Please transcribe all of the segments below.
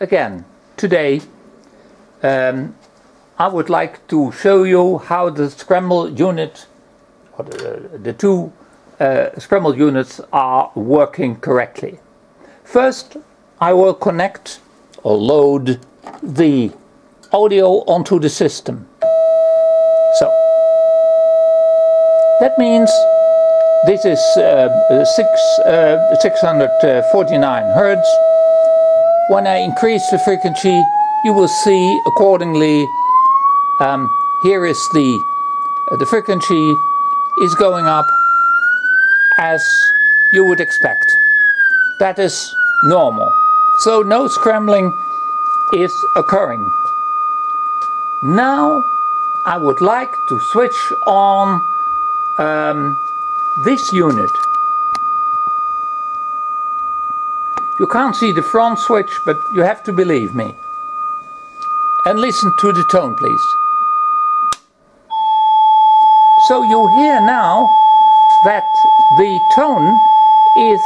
again, today um, I would like to show you how the scramble unit, the, the two uh, scramble units are working correctly. First, I will connect or load the audio onto the system. So, that means this is uh, six, uh, 649 Hertz. When I increase the frequency, you will see accordingly, um, here is the, uh, the frequency is going up as you would expect. That is normal. So no scrambling is occurring. Now I would like to switch on um, this unit. You can't see the front switch, but you have to believe me. And listen to the tone, please. So you hear now that the tone is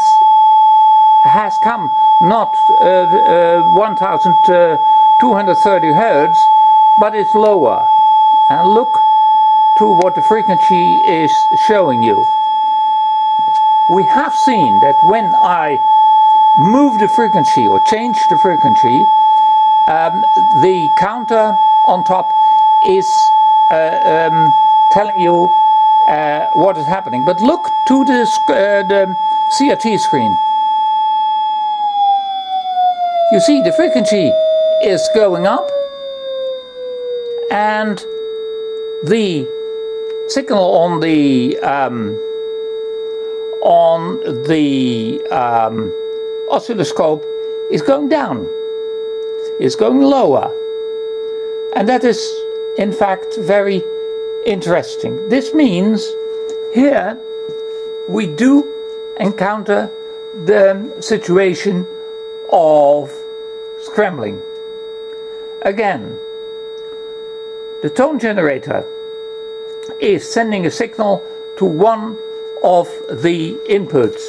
has come not uh, uh, 1230 hertz, but it's lower. And look to what the frequency is showing you. We have seen that when I move the frequency or change the frequency, um, the counter on top is uh, um, telling you uh, what is happening. But look to the, uh, the CRT screen. You see the frequency is going up and the signal on the um, on the um, oscilloscope is going down. It's going lower. And that is in fact very interesting. This means here we do encounter the situation of scrambling. Again, the tone generator is sending a signal to one of the inputs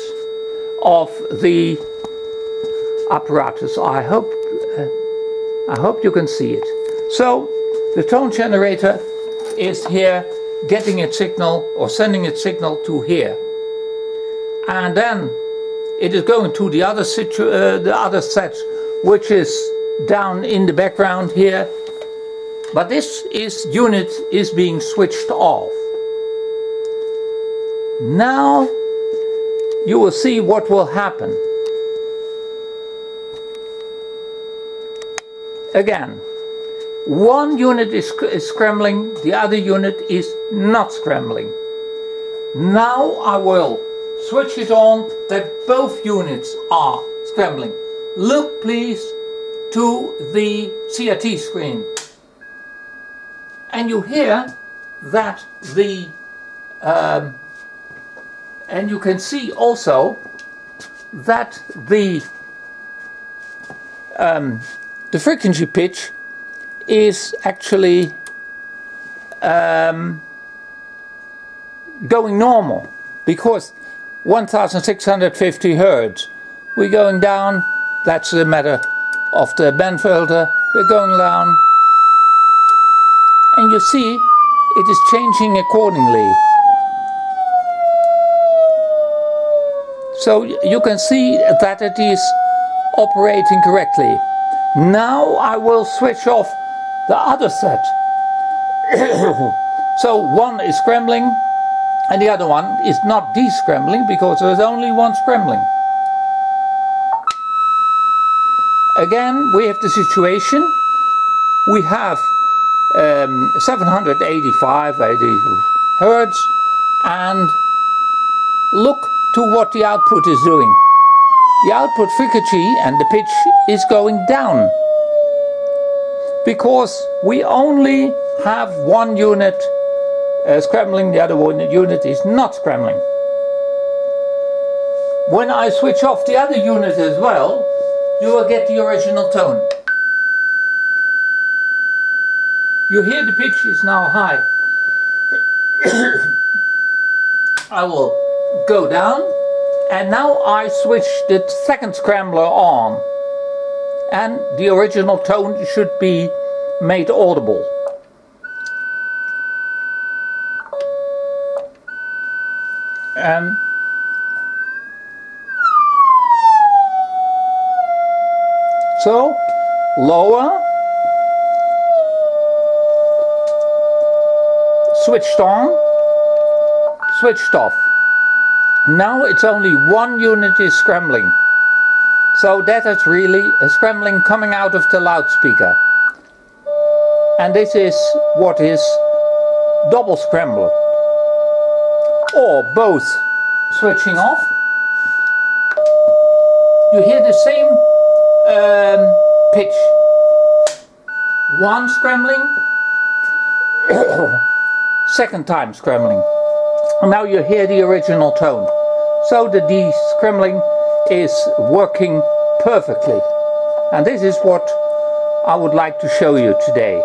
of the apparatus. I hope uh, I hope you can see it. So the tone generator is here getting its signal or sending its signal to here. And then it is going to the other situ uh, the other set which is down in the background here. But this is unit is being switched off. Now you will see what will happen. Again, one unit is, is scrambling, the other unit is not scrambling. Now I will switch it on that both units are scrambling. Look please to the CRT screen. And you hear that the um, and you can see also that the um, the frequency pitch is actually um, going normal because 1650 hertz we're going down that's the matter of the band filter we're going down and you see it is changing accordingly So you can see that it is operating correctly. Now I will switch off the other set. so one is scrambling and the other one is not de-scrambling because there's only one scrambling. Again, we have the situation. We have um, 785 80 hertz and look to what the output is doing. The output frequency and the pitch is going down because we only have one unit uh, scrambling, the other one unit is not scrambling. When I switch off the other unit as well, you will get the original tone. You hear the pitch is now high. I will go down and now I switch the second scrambler on and the original tone should be made audible. And so lower switched on switched off now it's only one unit is scrambling so that is really a scrambling coming out of the loudspeaker. And this is what is double scrambled or both. Switching off. You hear the same um, pitch. One scrambling. Second time scrambling. And now you hear the original tone. So the de-scrambling is working perfectly. And this is what I would like to show you today